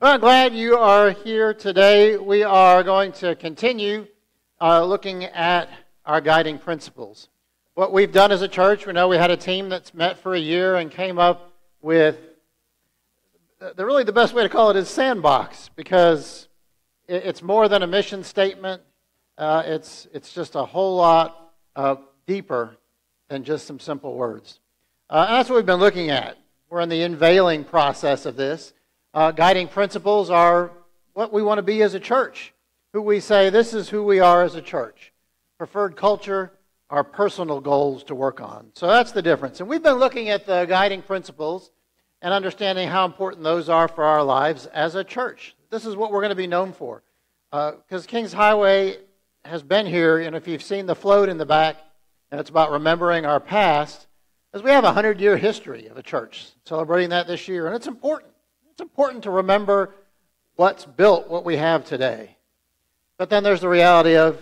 Well, I'm glad you are here today. We are going to continue uh, looking at our guiding principles. What we've done as a church, we know we had a team that's met for a year and came up with the really the best way to call it is sandbox because it's more than a mission statement. Uh, it's it's just a whole lot uh, deeper than just some simple words. Uh, that's what we've been looking at. We're in the unveiling process of this. Uh, guiding principles are what we want to be as a church, who we say this is who we are as a church. Preferred culture, our personal goals to work on. So that's the difference. And we've been looking at the guiding principles and understanding how important those are for our lives as a church. This is what we're going to be known for. Because uh, Kings Highway has been here, and if you've seen the float in the back, and it's about remembering our past, as we have a 100 year history of a church, celebrating that this year, and it's important. It's important to remember what's built what we have today. But then there's the reality of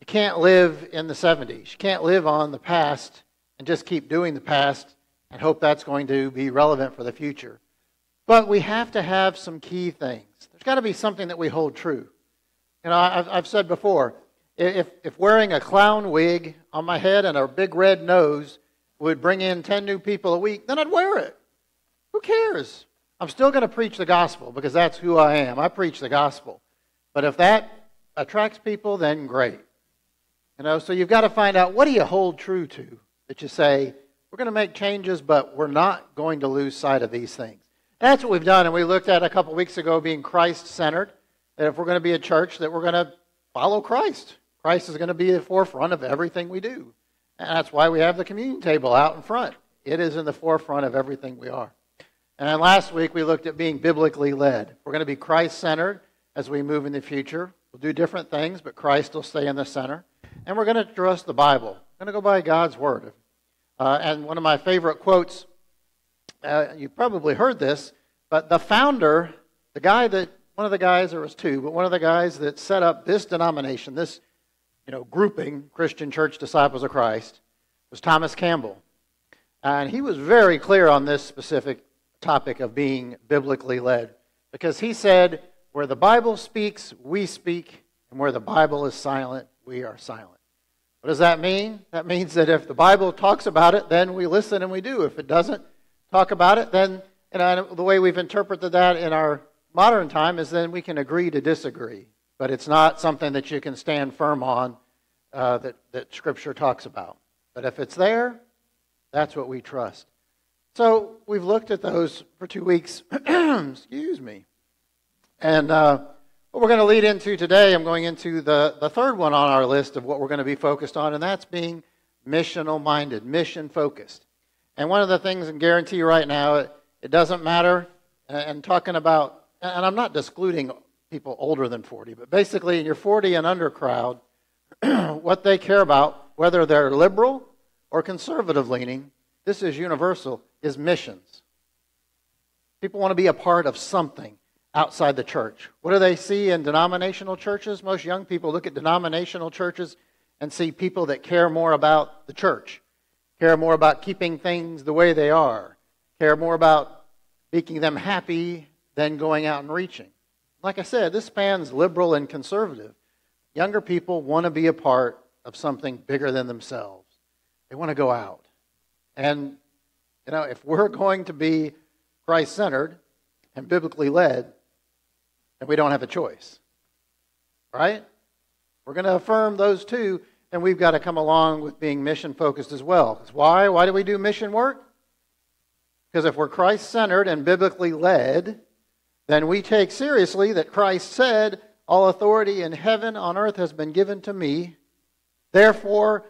you can't live in the 70s. You can't live on the past and just keep doing the past and hope that's going to be relevant for the future. But we have to have some key things. There's got to be something that we hold true. You know, I've, I've said before, if, if wearing a clown wig on my head and a big red nose would bring in 10 new people a week, then I'd wear it. Who cares? I'm still going to preach the gospel because that's who I am. I preach the gospel. But if that attracts people, then great. You know, so you've got to find out what do you hold true to that you say, we're going to make changes, but we're not going to lose sight of these things. That's what we've done. And we looked at a couple weeks ago being Christ centered. That if we're going to be a church, that we're going to follow Christ. Christ is going to be the forefront of everything we do. And that's why we have the communion table out in front. It is in the forefront of everything we are. And last week we looked at being biblically led. We're going to be Christ centered as we move in the future. We'll do different things, but Christ will stay in the center. And we're going to trust the Bible. We're going to go by God's word. Uh, and one of my favorite quotes, uh, you probably heard this, but the founder, the guy that, one of the guys, there was two, but one of the guys that set up this denomination, this you know, grouping, Christian Church Disciples of Christ, was Thomas Campbell. And he was very clear on this specific topic of being biblically led because he said, where the Bible speaks, we speak, and where the Bible is silent, we are silent. What does that mean? That means that if the Bible talks about it, then we listen and we do. If it doesn't talk about it, then know, the way we've interpreted that in our modern time is then we can agree to disagree but it's not something that you can stand firm on uh, that, that Scripture talks about. But if it's there, that's what we trust. So we've looked at those for two weeks. Excuse me. And uh, what we're going to lead into today, I'm going into the, the third one on our list of what we're going to be focused on, and that's being missional minded, mission focused. And one of the things I can guarantee you right now, it, it doesn't matter, and talking about, and I'm not excluding people older than 40, but basically in your 40 and under crowd, what they care about, whether they're liberal or conservative leaning, this is universal, is missions. People want to be a part of something outside the church. What do they see in denominational churches? Most young people look at denominational churches and see people that care more about the church, care more about keeping things the way they are, care more about making them happy than going out and reaching. Like I said, this spans liberal and conservative. Younger people want to be a part of something bigger than themselves. They want to go out. And, you know, if we're going to be Christ centered and biblically led, then we don't have a choice. Right? We're going to affirm those two, and we've got to come along with being mission focused as well. Why? Why do we do mission work? Because if we're Christ centered and biblically led, then we take seriously that Christ said, All authority in heaven, on earth has been given to me. Therefore,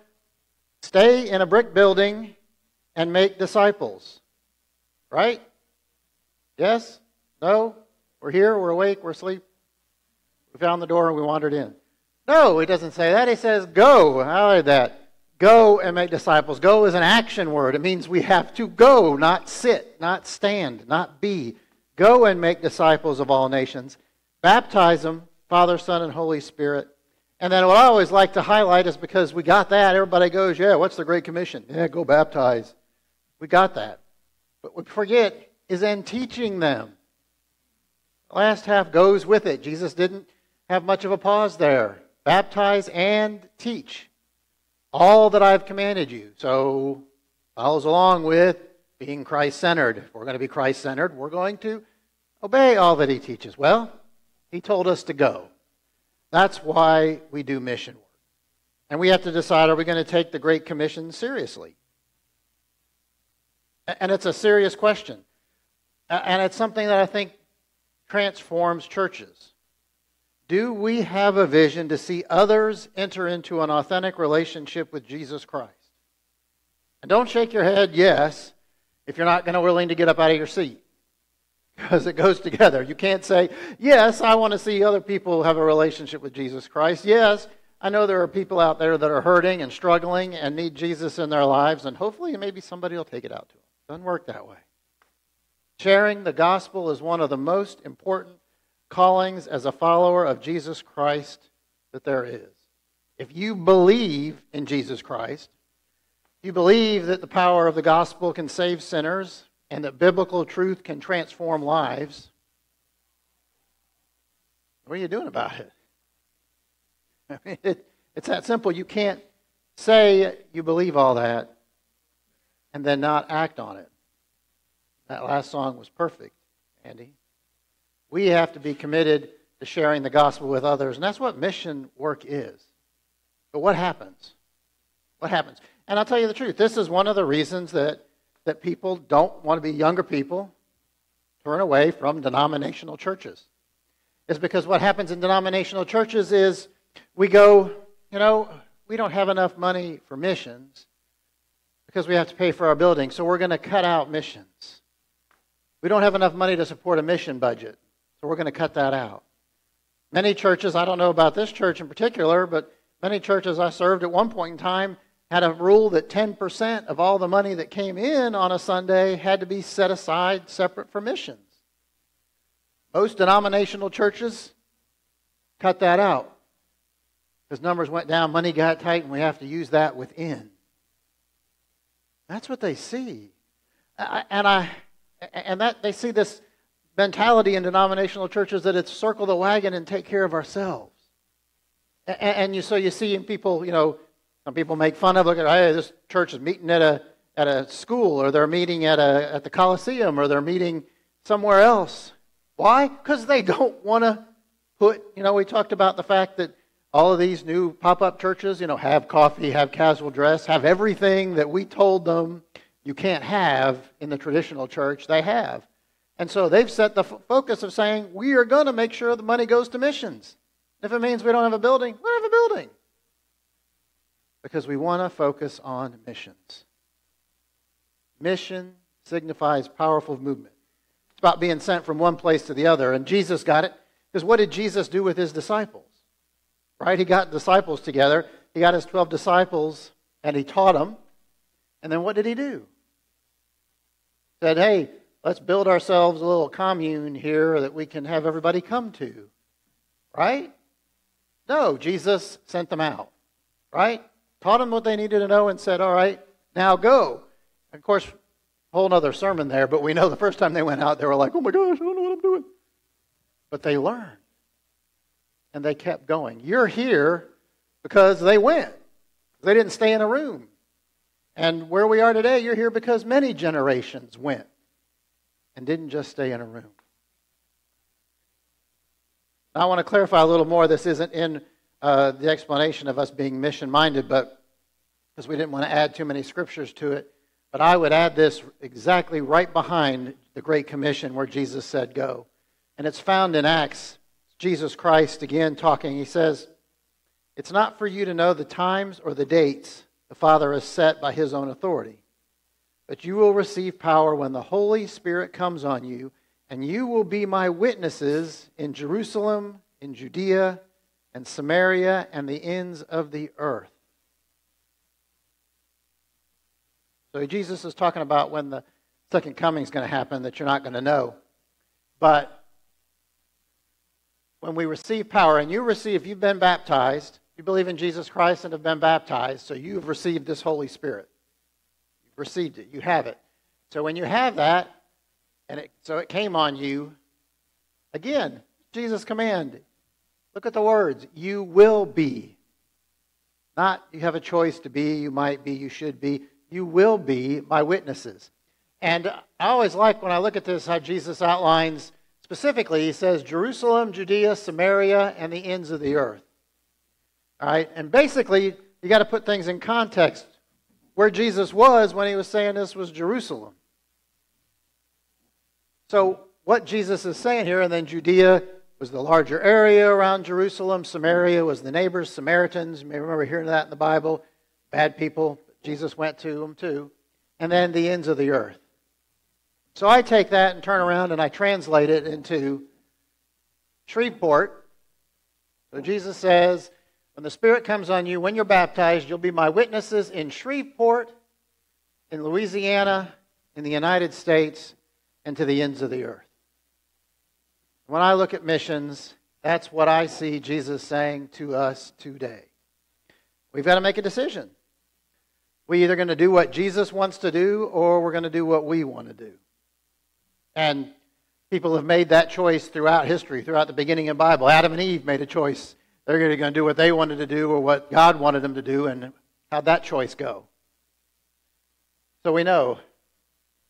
stay in a brick building and make disciples. Right? Yes? No? We're here, we're awake, we're asleep. We found the door and we wandered in. No, he doesn't say that. He says, Go. I like that. Go and make disciples. Go is an action word. It means we have to go, not sit, not stand, not be. Go and make disciples of all nations. Baptize them, Father, Son, and Holy Spirit. And then what I always like to highlight is because we got that, everybody goes, yeah, what's the Great Commission? Yeah, go baptize. We got that. But what we forget is then teaching them. The last half goes with it. Jesus didn't have much of a pause there. Baptize and teach all that I've commanded you. So follows along with being Christ centered. If we're going to be Christ centered, we're going to obey all that he teaches. Well, he told us to go. That's why we do mission work. And we have to decide are we going to take the Great Commission seriously? And it's a serious question. And it's something that I think transforms churches. Do we have a vision to see others enter into an authentic relationship with Jesus Christ? And don't shake your head yes if you're not going to willing to get up out of your seat. Because it goes together. You can't say, yes, I want to see other people have a relationship with Jesus Christ. Yes, I know there are people out there that are hurting and struggling and need Jesus in their lives, and hopefully maybe somebody will take it out to them. Doesn't work that way. Sharing the gospel is one of the most important callings as a follower of Jesus Christ that there is. If you believe in Jesus Christ, you believe that the power of the gospel can save sinners and that biblical truth can transform lives, what are you doing about it? I mean, it, it's that simple. You can't say you believe all that and then not act on it. That last song was perfect, Andy. We have to be committed to sharing the gospel with others, and that's what mission work is. But what happens? What happens? And I'll tell you the truth. This is one of the reasons that, that people don't want to be younger people turn away from denominational churches. Is because what happens in denominational churches is we go, you know, we don't have enough money for missions because we have to pay for our building, so we're going to cut out missions. We don't have enough money to support a mission budget, so we're going to cut that out. Many churches, I don't know about this church in particular, but many churches I served at one point in time had a rule that 10% of all the money that came in on a Sunday had to be set aside separate for missions. Most denominational churches cut that out because numbers went down, money got tight, and we have to use that within. That's what they see. And I and that they see this mentality in denominational churches that it's circle the wagon and take care of ourselves. And, you so you see people, you know, some people make fun of look at hey, this church is meeting at a at a school or they're meeting at a at the Coliseum or they're meeting somewhere else. Why? Because they don't want to put, you know, we talked about the fact that all of these new pop up churches, you know, have coffee, have casual dress, have everything that we told them you can't have in the traditional church, they have. And so they've set the f- focus of saying, we are going to make sure the money goes to missions. If it means we don't have a building, we don't have a building. Because we want to focus on missions. Mission signifies powerful movement. It's about being sent from one place to the other. And Jesus got it. Because what did Jesus do with his disciples? Right? He got disciples together. He got his 12 disciples and he taught them. And then what did he do? He Said, hey, let's build ourselves a little commune here that we can have everybody come to. Right? No, Jesus sent them out. Right? Taught them what they needed to know and said, all right, now go. Of course, whole other sermon there, but we know the first time they went out, they were like, oh my gosh, I don't know what I'm doing. But they learned and they kept going. You're here because they went. They didn't stay in a room. And where we are today, you're here because many generations went and didn't just stay in a room. I want to clarify a little more. This isn't in uh, the explanation of us being mission minded, but because we didn't want to add too many scriptures to it. But I would add this exactly right behind the Great Commission where Jesus said, Go. And it's found in Acts Jesus Christ again talking. He says, It's not for you to know the times or the dates the Father has set by his own authority, but you will receive power when the Holy Spirit comes on you, and you will be my witnesses in Jerusalem, in Judea, and Samaria, and the ends of the earth. So Jesus is talking about when the second coming is going to happen that you're not going to know. But when we receive power, and you receive, you've been baptized, you believe in Jesus Christ and have been baptized, so you've received this Holy Spirit. You've received it, you have it. So when you have that, and it, so it came on you, Again, Jesus' command. Look at the words. You will be. Not you have a choice to be, you might be, you should be. You will be my witnesses. And I always like when I look at this how Jesus outlines specifically, he says Jerusalem, Judea, Samaria, and the ends of the earth. All right? And basically, you got to put things in context. Where Jesus was when he was saying this was Jerusalem. So, what Jesus is saying here, and then Judea was the larger area around Jerusalem, Samaria was the neighbors, Samaritans. You may remember hearing that in the Bible. Bad people. Jesus went to them too. And then the ends of the earth. So I take that and turn around and I translate it into Shreveport. So Jesus says, when the Spirit comes on you, when you're baptized, you'll be my witnesses in Shreveport, in Louisiana, in the United States, and to the ends of the earth. When I look at missions, that's what I see Jesus saying to us today. We've got to make a decision. We're either going to do what Jesus wants to do or we're going to do what we want to do. And people have made that choice throughout history, throughout the beginning of the Bible. Adam and Eve made a choice they're going to do what they wanted to do or what God wanted them to do, and how'd that choice go? So we know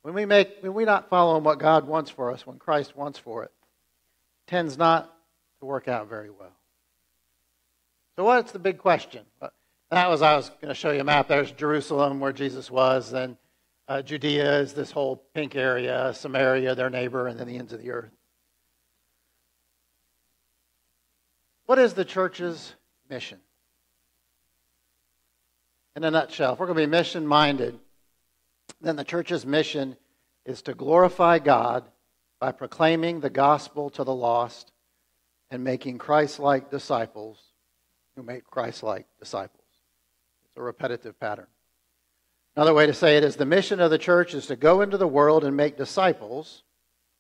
when we make when we're not following what God wants for us, when Christ wants for it, it tends not to work out very well. So what's the big question? That was I was going to show you a map. There's Jerusalem where Jesus was, then uh, Judea is this whole pink area, Samaria, their neighbor, and then the ends of the earth. What is the church's mission? In a nutshell, if we're going to be mission minded, then the church's mission is to glorify God by proclaiming the gospel to the lost and making Christ like disciples who make Christ like disciples. It's a repetitive pattern. Another way to say it is the mission of the church is to go into the world and make disciples,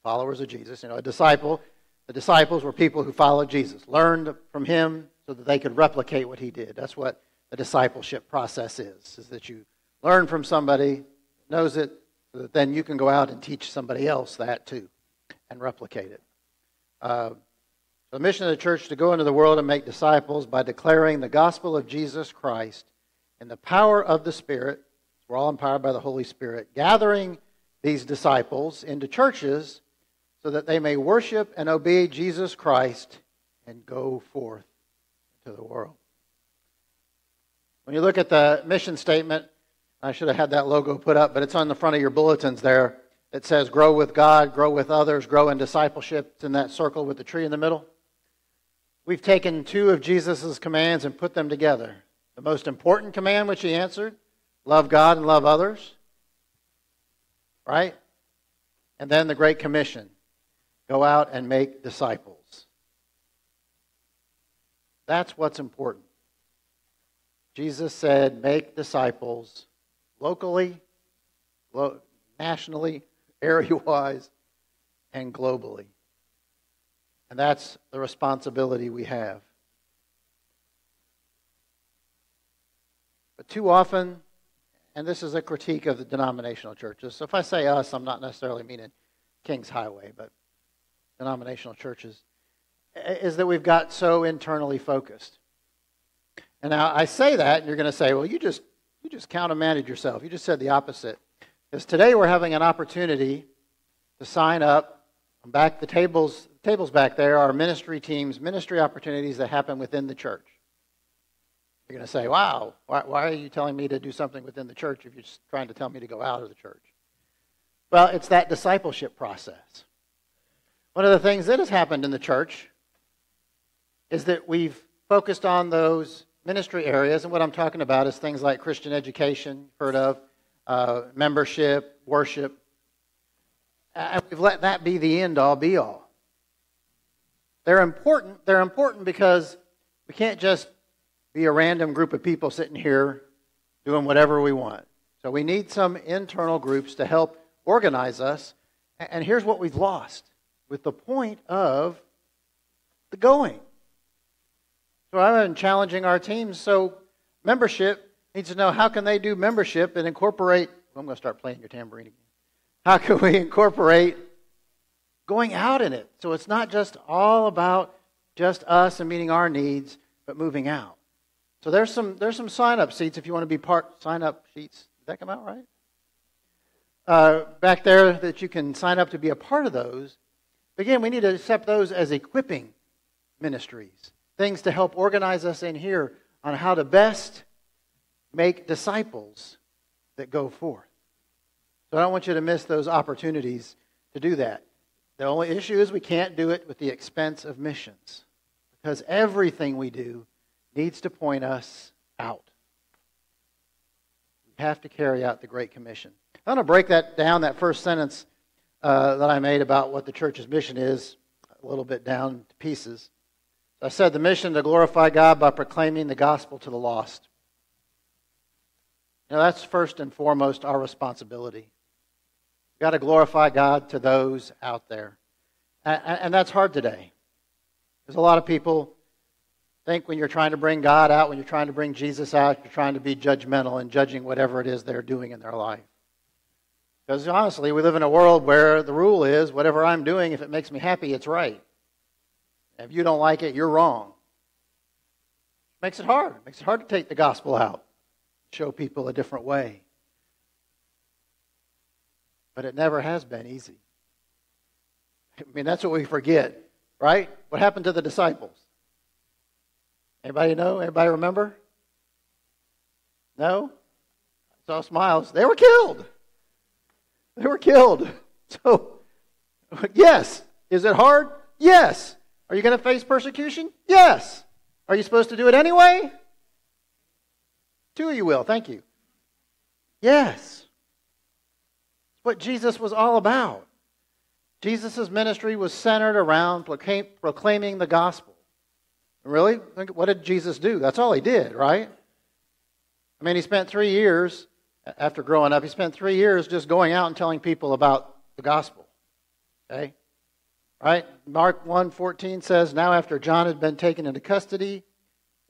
followers of Jesus. You know, a disciple the disciples were people who followed Jesus, learned from him so that they could replicate what he did. That's what the discipleship process is, is that you learn from somebody, knows it, so that then you can go out and teach somebody else that too and replicate it. Uh, the mission of the church to go into the world and make disciples by declaring the gospel of Jesus Christ in the power of the Spirit. We're all empowered by the Holy Spirit, gathering these disciples into churches so that they may worship and obey Jesus Christ and go forth to the world. When you look at the mission statement, I should have had that logo put up, but it's on the front of your bulletins there. It says, Grow with God, grow with others, grow in discipleship. It's in that circle with the tree in the middle. We've taken two of Jesus' commands and put them together. The most important command, which he answered love God and love others. Right? And then the Great Commission Go out and make disciples. That's what's important. Jesus said, make disciples locally, nationally, area wise, and globally. And that's the responsibility we have. But too often, and this is a critique of the denominational churches. So if I say us, I'm not necessarily meaning King's Highway, but denominational churches is that we've got so internally focused. And now I say that, and you're going to say, well, you just, you just countermanded yourself. You just said the opposite. Because today we're having an opportunity to sign up. Back the tables, tables back there are ministry teams, ministry opportunities that happen within the church. You're going to say, wow, why, why, are you telling me to do something within the church if you're trying to tell me to go out of the church? Well, it's that discipleship process. One of the things that has happened in the church is that we've focused on those ministry areas, and what I'm talking about is things like Christian education, heard of, uh, membership, worship. And we've let that be the end all be all. They're important. They're important because we can't just be a random group of people sitting here doing whatever we want. So we need some internal groups to help organize us. And here's what we've lost with the point of the going. So I've been challenging our teams. So membership needs to know how can they do membership and incorporate. Well, I'm going to start playing your tambourine again. How can we incorporate going out in it. So it's not just all about just us and meeting our needs, but moving out. So there's some there's some sign up seats if you want to be part sign up sheets. Did that come out right? Uh, back there that you can sign up to be a part of those. Again, we need to accept those as equipping ministries, things to help organize us in here on how to best make disciples that go forth. So I don't want you to miss those opportunities to do that. The only issue is we can't do it with the expense of missions because everything we do needs to point us out. We have to carry out the Great Commission. I'm going to break that down, that first sentence uh, that I made about what the church's mission is, a little bit down to pieces. I said the mission to glorify God by proclaiming the gospel to the lost. Now, that's first and foremost our responsibility. We've got to glorify God to those out there. And, and that's hard today. Because a lot of people think when you're trying to bring God out, when you're trying to bring Jesus out, you're trying to be judgmental and judging whatever it is they're doing in their life. Because honestly, we live in a world where the rule is whatever I'm doing, if it makes me happy, it's right. If you don't like it, you're wrong. It makes it hard. It makes it hard to take the gospel out, show people a different way. But it never has been easy. I mean, that's what we forget, right? What happened to the disciples? Anybody know? Anybody remember? No? I saw smiles. They were killed. They were killed. So, yes. Is it hard? Yes. Are you going to face persecution? Yes. Are you supposed to do it anyway? Two of you will. Thank you. Yes. What Jesus was all about. Jesus' ministry was centered around proclaiming the gospel. Really? What did Jesus do? That's all he did, right? I mean, he spent three years after growing up, he spent three years just going out and telling people about the gospel. Okay? Right? Mark 1:14 says, Now after John had been taken into custody,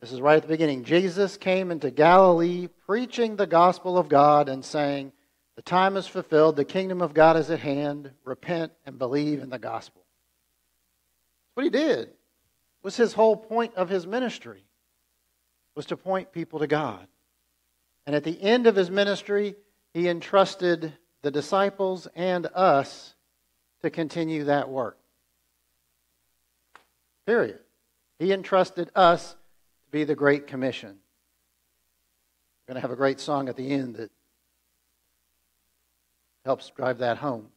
this is right at the beginning, Jesus came into Galilee preaching the gospel of God and saying, The time is fulfilled, the kingdom of God is at hand, repent and believe in the gospel. That's what he did. Was his whole point of his ministry was to point people to God. And at the end of his ministry, he entrusted the disciples and us to continue that work. Period. He entrusted us to be the Great Commission. We're going to have a great song at the end that helps drive that home.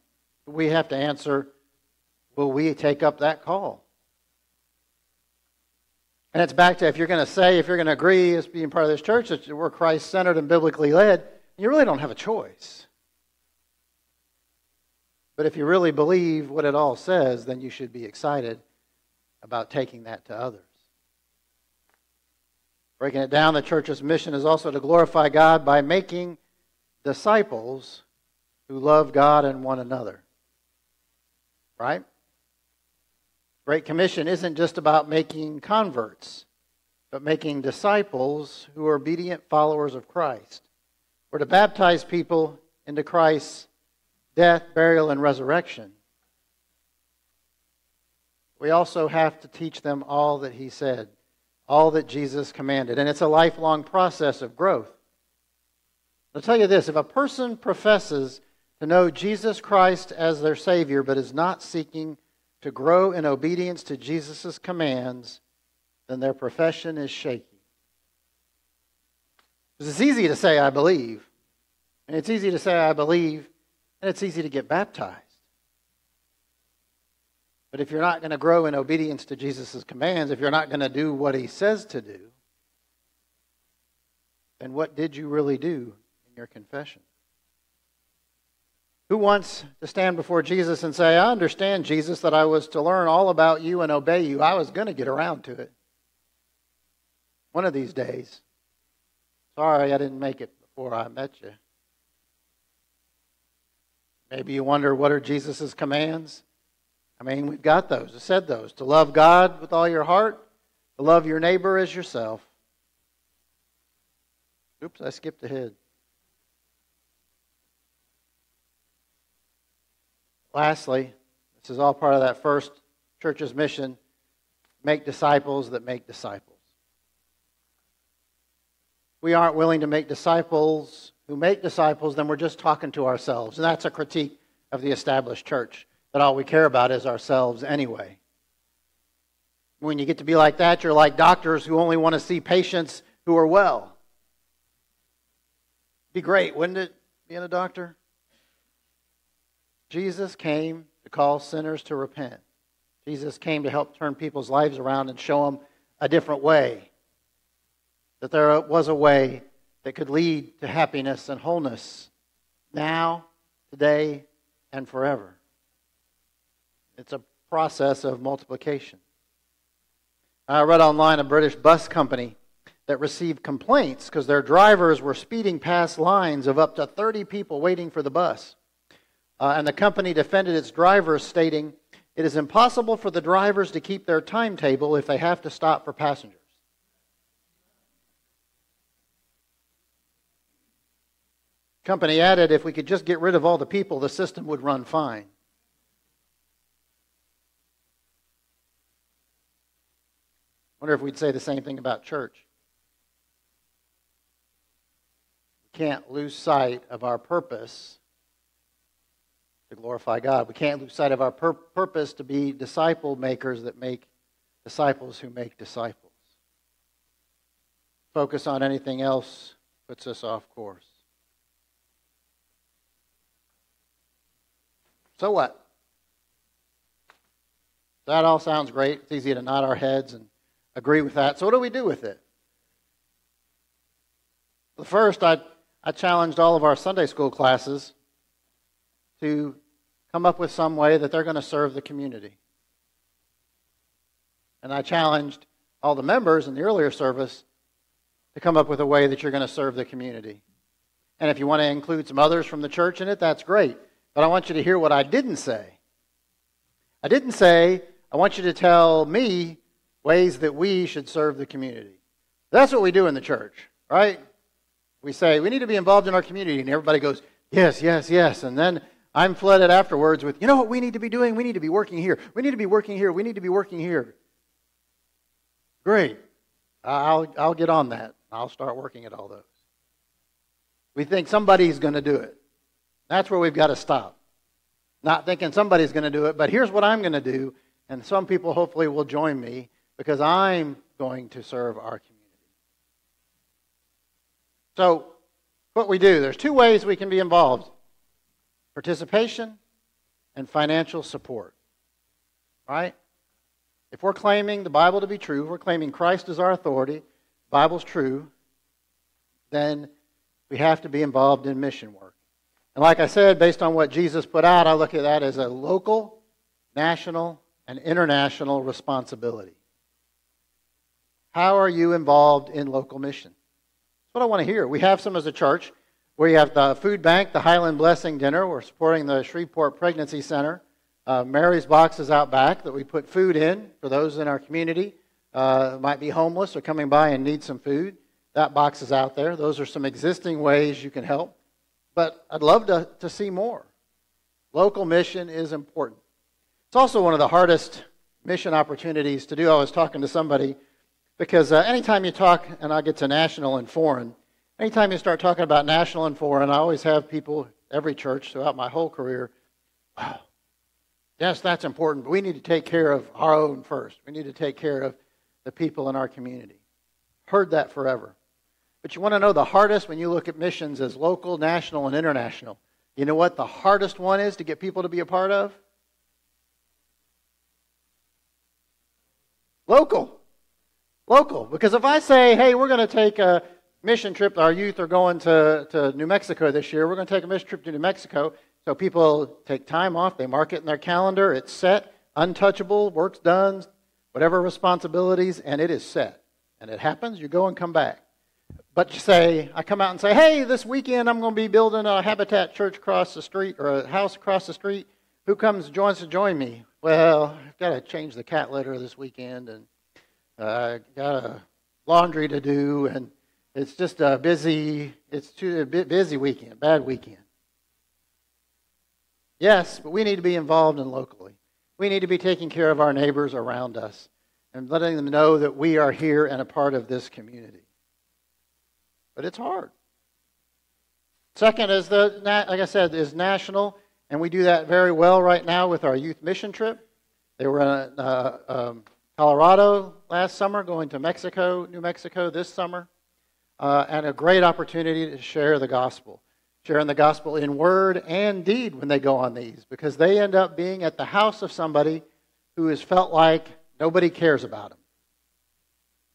But we have to answer will we take up that call? And it's back to if you're going to say, if you're going to agree as being part of this church that we're Christ centered and biblically led, you really don't have a choice. But if you really believe what it all says, then you should be excited about taking that to others. Breaking it down, the church's mission is also to glorify God by making disciples who love God and one another. Right? Great Commission isn't just about making converts, but making disciples who are obedient followers of Christ. We're to baptize people into Christ's death, burial, and resurrection. We also have to teach them all that he said, all that Jesus commanded. And it's a lifelong process of growth. I'll tell you this if a person professes to know Jesus Christ as their Savior but is not seeking to grow in obedience to Jesus' commands, then their profession is shaky. Because it's easy to say, I believe. And it's easy to say, I believe, and it's easy to get baptized. But if you're not going to grow in obedience to Jesus' commands, if you're not going to do what he says to do, then what did you really do in your confession? Who wants to stand before Jesus and say, I understand, Jesus, that I was to learn all about you and obey you? I was going to get around to it. One of these days. Sorry I didn't make it before I met you. Maybe you wonder what are Jesus' commands? I mean, we've got those. I said those. To love God with all your heart, to love your neighbor as yourself. Oops, I skipped ahead. Lastly, This is all part of that first church's mission make disciples that make disciples. We aren't willing to make disciples who make disciples, then we're just talking to ourselves. And that's a critique of the established church, that all we care about is ourselves anyway. When you get to be like that, you're like doctors who only want to see patients who are well. Be great, wouldn't it, being a doctor? Jesus came to call sinners to repent. Jesus came to help turn people's lives around and show them a different way. That there was a way that could lead to happiness and wholeness now, today, and forever. It's a process of multiplication. I read online a British bus company that received complaints because their drivers were speeding past lines of up to 30 people waiting for the bus. Uh, and the company defended its drivers, stating, It is impossible for the drivers to keep their timetable if they have to stop for passengers. Company added, If we could just get rid of all the people, the system would run fine. wonder if we'd say the same thing about church. We can't lose sight of our purpose to glorify God. We can't lose sight of our pur- purpose to be disciple makers that make disciples who make disciples. Focus on anything else puts us off course. So what? That all sounds great. It's easy to nod our heads and agree with that. So, what do we do with it? The first, I, I challenged all of our Sunday school classes to come up with some way that they're going to serve the community. And I challenged all the members in the earlier service to come up with a way that you're going to serve the community. And if you want to include some others from the church in it, that's great. But I want you to hear what I didn't say. I didn't say, I want you to tell me ways that we should serve the community. That's what we do in the church, right? We say, we need to be involved in our community. And everybody goes, yes, yes, yes. And then I'm flooded afterwards with, you know what we need to be doing? We need to be working here. We need to be working here. We need to be working here. Great. I'll, I'll get on that. I'll start working at all those. We think somebody's going to do it. That's where we've got to stop. Not thinking somebody's going to do it, but here's what I'm going to do. And some people hopefully will join me because I'm going to serve our community. So, what we do, there's two ways we can be involved participation and financial support. Right? If we're claiming the Bible to be true, we're claiming Christ is our authority, Bible's true, then we have to be involved in mission work. And like I said, based on what Jesus put out, I look at that as a local, national, and international responsibility. How are you involved in local mission? That's what I want to hear. We have some as a church. We have the food bank, the Highland Blessing Dinner. We're supporting the Shreveport Pregnancy Center. Uh, Mary's boxes out back that we put food in for those in our community uh, might be homeless or coming by and need some food. That box is out there. Those are some existing ways you can help. But I'd love to, to see more. Local mission is important. It's also one of the hardest mission opportunities to do. I was talking to somebody because uh, anytime you talk, and I get to national and foreign, anytime you start talking about national and foreign, I always have people, every church throughout my whole career, wow, yes, that's important, but we need to take care of our own first. We need to take care of the people in our community. Heard that forever. But you want to know the hardest when you look at missions as local, national, and international. You know what the hardest one is to get people to be a part of? Local local. Because if I say, hey, we're going to take a mission trip, our youth are going to, to New Mexico this year, we're going to take a mission trip to New Mexico. So people take time off, they mark it in their calendar, it's set, untouchable, work's done, whatever responsibilities, and it is set. And it happens, you go and come back. But you say, I come out and say, hey, this weekend I'm going to be building a Habitat church across the street or a house across the street. Who comes joins to join me? Well, I've got to change the cat litter this weekend and uh, got a laundry to do, and it's just a busy. It's too a busy weekend, bad weekend. Yes, but we need to be involved in locally. We need to be taking care of our neighbors around us and letting them know that we are here and a part of this community. But it's hard. Second is the, like I said, is national, and we do that very well right now with our youth mission trip. They were in uh, um, Colorado last summer, going to Mexico, New Mexico this summer, uh, and a great opportunity to share the gospel. Sharing the gospel in word and deed when they go on these, because they end up being at the house of somebody who has felt like nobody cares about them.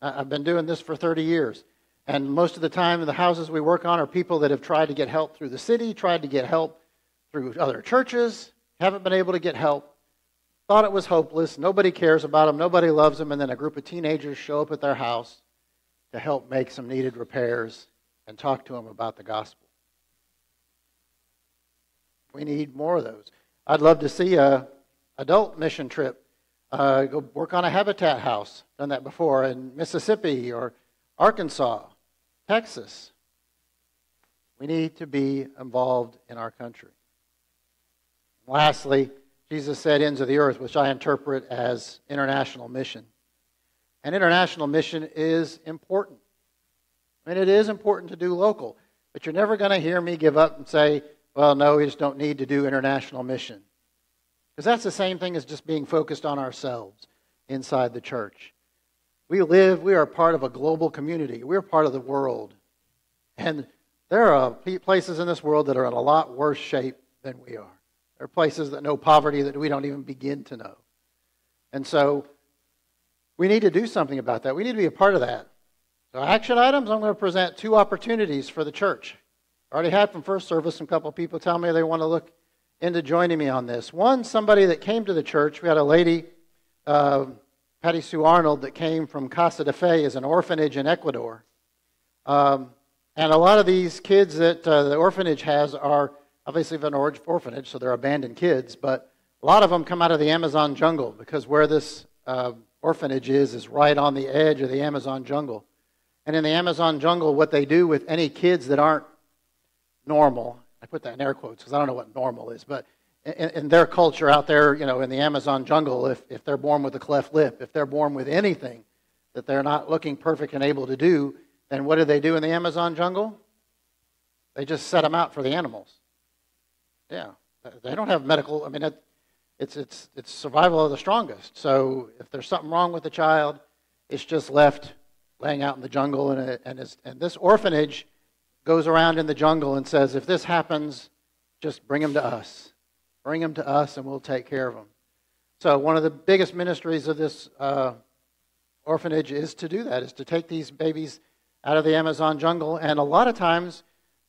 I've been doing this for 30 years. And most of the time, the houses we work on are people that have tried to get help through the city, tried to get help through other churches, haven't been able to get help, thought it was hopeless, nobody cares about them, nobody loves them, and then a group of teenagers show up at their house to help make some needed repairs and talk to them about the gospel. We need more of those. I'd love to see a adult mission trip. Uh, go work on a habitat house. Done that before in Mississippi or Arkansas. Texas. We need to be involved in our country. Lastly, Jesus said ends of the earth, which I interpret as international mission. And international mission is important. I mean, it is important to do local, but you're never going to hear me give up and say, well, no, we just don't need to do international mission. Because that's the same thing as just being focused on ourselves inside the church. We live, we are part of a global community. We're part of the world. And there are places in this world that are in a lot worse shape than we are. There are places that know poverty that we don't even begin to know. And so we need to do something about that. We need to be a part of that. So, action items I'm going to present two opportunities for the church. I already had from first service a couple people tell me they want to look into joining me on this. One, somebody that came to the church. We had a lady. Uh, Patty Sue Arnold that came from Casa de Fe is an orphanage in Ecuador. Um, and a lot of these kids that uh, the orphanage has are obviously of an orphanage, so they're abandoned kids, but a lot of them come out of the Amazon jungle because where this uh, orphanage is is right on the edge of the Amazon jungle. And in the Amazon jungle, what they do with any kids that aren't normal, I put that in air quotes because I don't know what normal is, but in, in, their culture out there, you know, in the Amazon jungle, if, if they're born with a cleft lip, if they're born with anything that they're not looking perfect and able to do, then what do they do in the Amazon jungle? They just set them out for the animals. Yeah, they don't have medical. I mean, it's it's it's survival of the strongest. So if there's something wrong with the child, it's just left laying out in the jungle, and it, and, and this orphanage goes around in the jungle and says, if this happens, just bring them to us. Bring them to us and we'll take care of them. So, one of the biggest ministries of this uh, orphanage is to do that, is to take these babies out of the Amazon jungle. And a lot of times,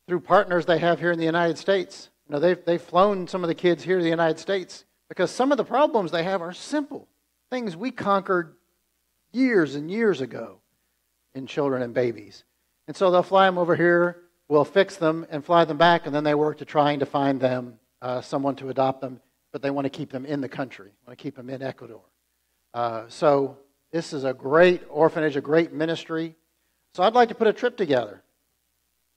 through partners they have here in the United States, you know, they've, they've flown some of the kids here to the United States because some of the problems they have are simple things we conquered years and years ago in children and babies. And so they'll fly them over here, we'll fix them and fly them back, and then they work to trying to find them uh, someone to adopt them, but they want to keep them in the country, want to keep them in Ecuador. Uh, so this is a great orphanage, a great ministry. So I'd like to put a trip together.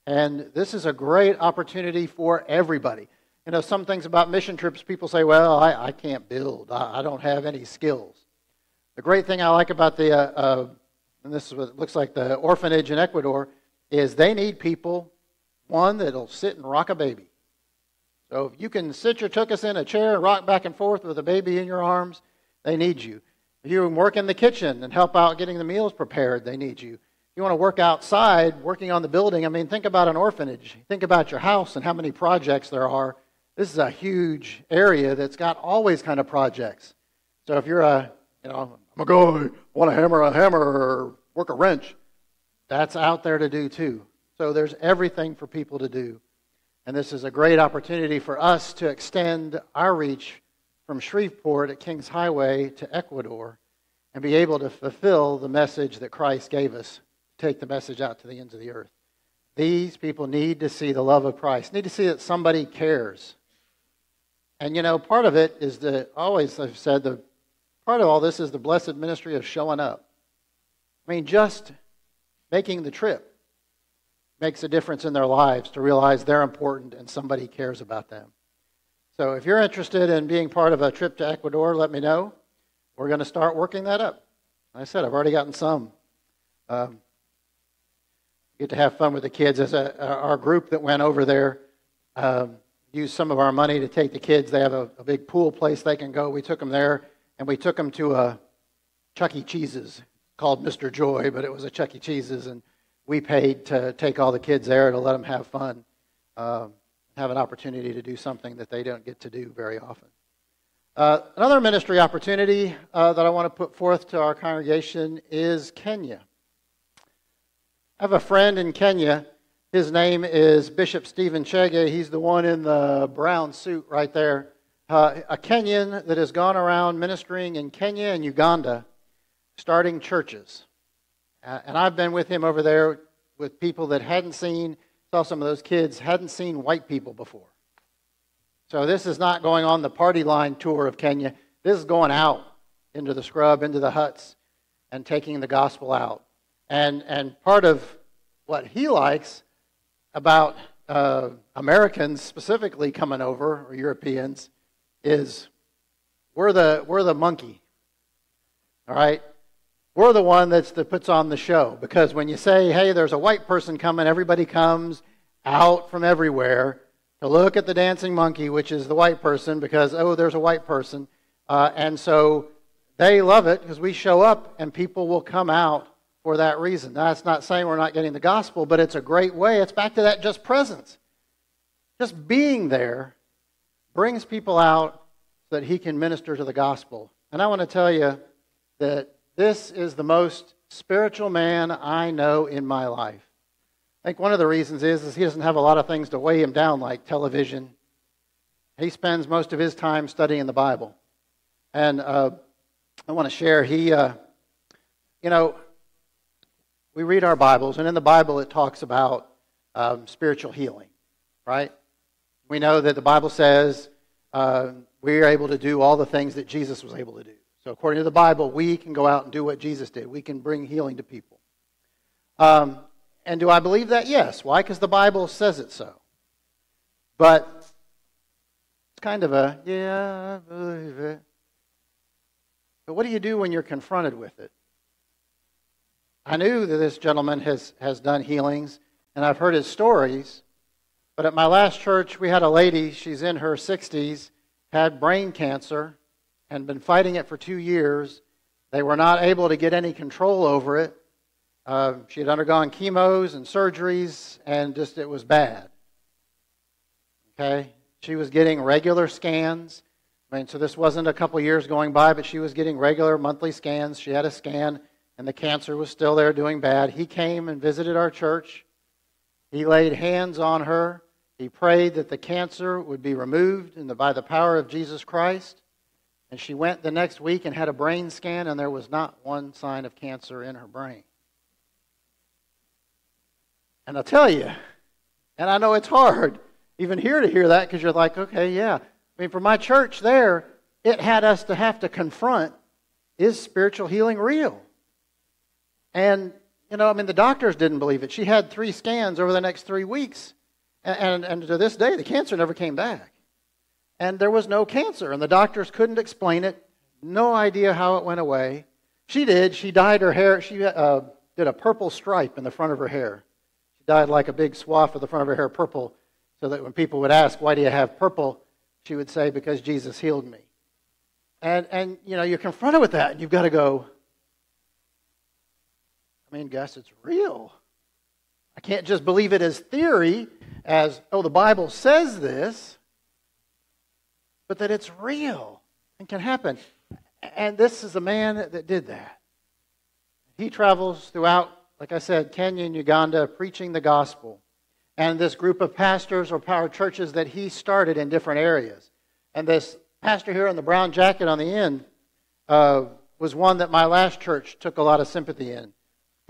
And this is a great opportunity for everybody. You know, some things about mission trips, people say, well, I, I can't build, I, I, don't have any skills. The great thing I like about the, uh, uh, and this is what it looks like the orphanage in Ecuador, is they need people, one, that'll sit and rock a baby. So if you can sit your tuchus in a chair and rock back and forth with a baby in your arms, they need you. If you work in the kitchen and help out getting the meals prepared, they need you. If you want to work outside, working on the building, I mean, think about an orphanage. Think about your house and how many projects there are. This is a huge area that's got always kind of projects. So if you're a, you know, I'm a guy, want to hammer a hammer or work a wrench, that's out there to do too. So there's everything for people to do. And this is a great opportunity for us to extend our reach from Shreveport at Kings Highway to Ecuador and be able to fulfill the message that Christ gave us, take the message out to the ends of the earth. These people need to see the love of Christ, need to see that somebody cares. And you know, part of it is the always I've said the part of all this is the blessed ministry of showing up. I mean, just making the trip makes a difference in their lives to realize they're important and somebody cares about them. So if you're interested in being part of a trip to Ecuador, let me know. We're going to start working that up. Like I said, I've already gotten some. Um, get to have fun with the kids. As a, our group that went over there um, used some of our money to take the kids. They have a, a big pool place they can go. We took them there, and we took them to a Chuck E. Cheese's called Mr. Joy, but it was a Chuck E. Cheese's, and we paid to take all the kids there to let them have fun. Um, have an opportunity to do something that they don't get to do very often. Uh, another ministry opportunity uh, that I want to put forth to our congregation is Kenya. I have a friend in Kenya. His name is Bishop Stephen Chege. He's the one in the brown suit right there. Uh, a Kenyan that has gone around ministering in Kenya and Uganda, starting churches. Uh, and I've been with him over there with people that hadn't seen saw some of those kids hadn't seen white people before. So this is not going on the party line tour of Kenya. This is going out into the scrub, into the huts, and taking the gospel out. And, and part of what he likes about uh, Americans specifically coming over, or Europeans, is we're the, we're the monkey. All right? We're the one that's, that puts on the show because when you say, hey, there's a white person coming, everybody comes out from everywhere to look at the dancing monkey, which is the white person, because, oh, there's a white person. Uh, and so they love it because we show up and people will come out for that reason. That's not saying we're not getting the gospel, but it's a great way. It's back to that just presence. Just being there brings people out so that he can minister to the gospel. And I want to tell you that this is the most spiritual man I know in my life. I think one of the reasons is, is he doesn't have a lot of things to weigh him down like television. He spends most of his time studying the Bible. And uh, I want to share, he, uh, you know, we read our Bibles, and in the Bible it talks about um, spiritual healing, right? We know that the Bible says uh, we are able to do all the things that Jesus was able to do. So, according to the Bible, we can go out and do what Jesus did. We can bring healing to people. Um, and do I believe that? Yes. Why? Because the Bible says it so. But it's kind of a, yeah, I believe it. But what do you do when you're confronted with it? I knew that this gentleman has, has done healings, and I've heard his stories. But at my last church, we had a lady, she's in her 60s, had brain cancer, and been fighting it for two years. They were not able to get any control over it. Uh, she had undergone chemos and surgeries, and just it was bad. Okay? She was getting regular scans. I mean, so this wasn't a couple years going by, but she was getting regular monthly scans. She had a scan, and the cancer was still there doing bad. He came and visited our church. He laid hands on her. He prayed that the cancer would be removed and by the power of Jesus Christ. And she went the next week and had a brain scan, and there was not one sign of cancer in her brain. And I'll tell you, and I know it's hard even here to hear that because you're like, okay, yeah. I mean, for my church there, it had us to have to confront is spiritual healing real? And, you know, I mean, the doctors didn't believe it. She had three scans over the next three weeks. And, and, to this day, the cancer never came back and there was no cancer, and the doctors couldn't explain it. No idea how it went away. She did. She dyed her hair. She uh, did a purple stripe in the front of her hair. She dyed like a big swath of the front of her hair purple, so that when people would ask, "Why do you have purple?" she would say, "Because Jesus healed me." And and you know you're confronted with that, and you've got to go. I mean, Gus, it's real. I can't just believe it as theory, as oh the Bible says this but that it's real and can happen. And this is a man that did that. He travels throughout, like I said, Kenya and Uganda preaching the gospel. And this group of pastors or power churches that he started in different areas. And this pastor here in the brown jacket on the end uh, was one that my last church took a lot of sympathy in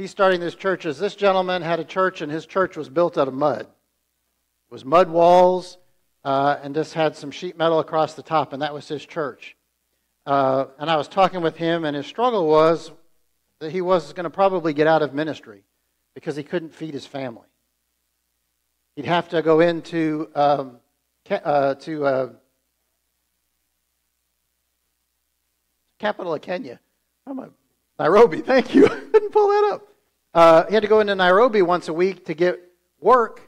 he's starting this churches. this gentleman had a church, and his church was built out of mud. It was mud walls, uh, and just had some sheet metal across the top, and that was his church. Uh, and I was talking with him, and his struggle was that he was going to probably get out of ministry because he couldn't feed his family. He'd have to go into um, uh, to uh, capital of Kenya. I'm a, Nairobi. Thank you. I Couldn't pull that up. Uh, he had to go into Nairobi once a week to get work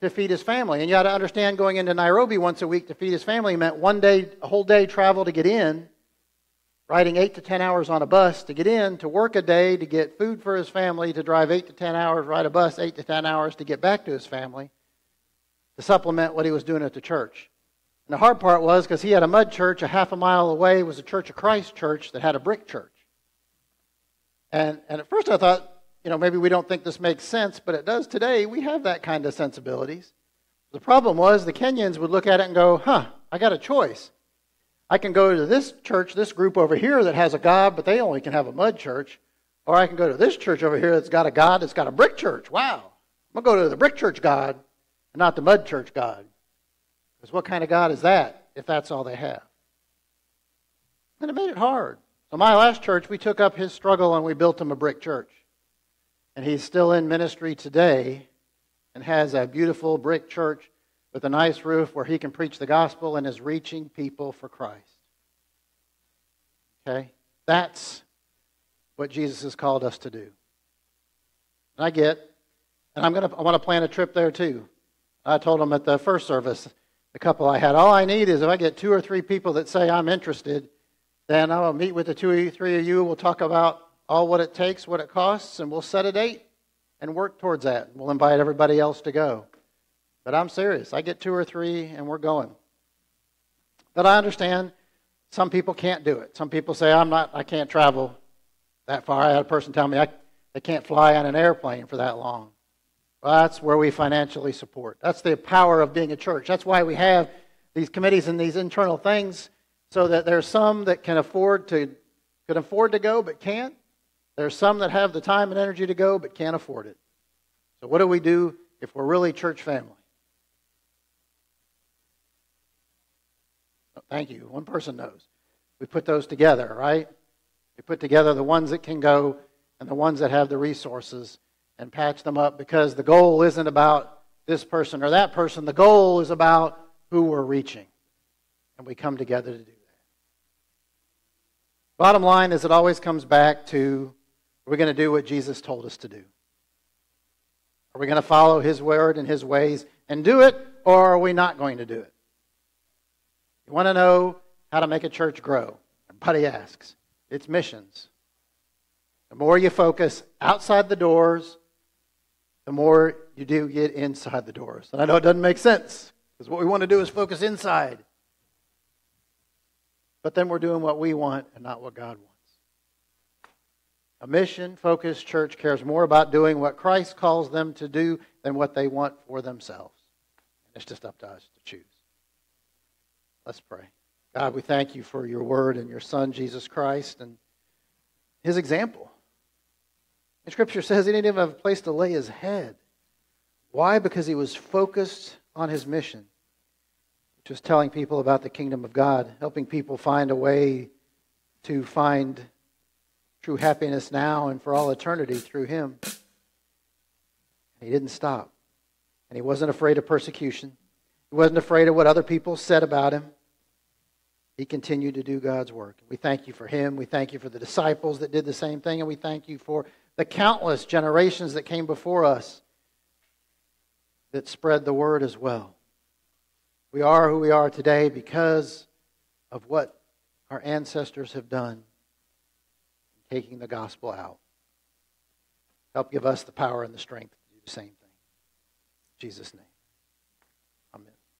to feed his family. And you got to understand going into Nairobi once a week to feed his family meant one day, a whole day travel to get in, riding eight to ten hours on a bus to get in, to work a day, to get food for his family, to drive eight to ten hours, ride a bus eight to ten hours to get back to his family, to supplement what he was doing at the church. And the hard part was because he had a mud church a half a mile away was a Church of Christ church that had a brick church. And, and at first I thought, you know, maybe we don't think this makes sense, but it does today. We have that kind of sensibilities. The problem was the Kenyans would look at it and go, huh, I got a choice. I can go to this church, this group over here that has a God, but they only can have a mud church. Or I can go to this church over here that's got a God that's got a brick church. Wow. I'm going to go to the brick church God and not the mud church God. Because what kind of God is that if that's all they have? And it made it hard. So, my last church, we took up his struggle and we built him a brick church. And he's still in ministry today and has a beautiful brick church with a nice roof where he can preach the gospel and is reaching people for Christ. Okay? That's what Jesus has called us to do. And I get, and I'm gonna I want to plan a trip there too. I told him at the first service, the couple I had, all I need is if I get two or three people that say I'm interested, then I'll meet with the two or three of you. We'll talk about all what it takes, what it costs, and we'll set a date and work towards that. We'll invite everybody else to go. But I'm serious. I get two or three, and we're going. But I understand some people can't do it. Some people say, I'm not, I can't travel that far. I had a person tell me I, they can't fly on an airplane for that long. Well, that's where we financially support. That's the power of being a church. That's why we have these committees and these internal things so that there's some that can afford to could afford to go but can't, there's some that have the time and energy to go but can't afford it. So, what do we do if we're really church family? Oh, thank you. One person knows. We put those together, right? We put together the ones that can go and the ones that have the resources and patch them up because the goal isn't about this person or that person. The goal is about who we're reaching. And we come together to do that. Bottom line is, it always comes back to we're going to do what Jesus told us to do. Are we going to follow his word and his ways and do it, or are we not going to do it? You want to know how to make a church grow? Everybody asks. It's missions. The more you focus outside the doors, the more you do get inside the doors. And I know it doesn't make sense because what we want to do is focus inside. But then we're doing what we want and not what God wants. A mission focused church cares more about doing what Christ calls them to do than what they want for themselves. And It's just up to us to choose. Let's pray. God, we thank you for your word and your Son, Jesus Christ, and his example. And Scripture says he didn't even have a place to lay his head. Why? Because he was focused on his mission, which was telling people about the kingdom of God, helping people find a way to find true happiness now and for all eternity through him. And he didn't stop. And he wasn't afraid of persecution. He wasn't afraid of what other people said about him. He continued to do God's work. We thank you for him. We thank you for the disciples that did the same thing. And we thank you for the countless generations that came before us that spread the word as well. We are who we are today because of what our ancestors have done taking the gospel out. Help give us the power and the strength to do the same thing. In Jesus' name.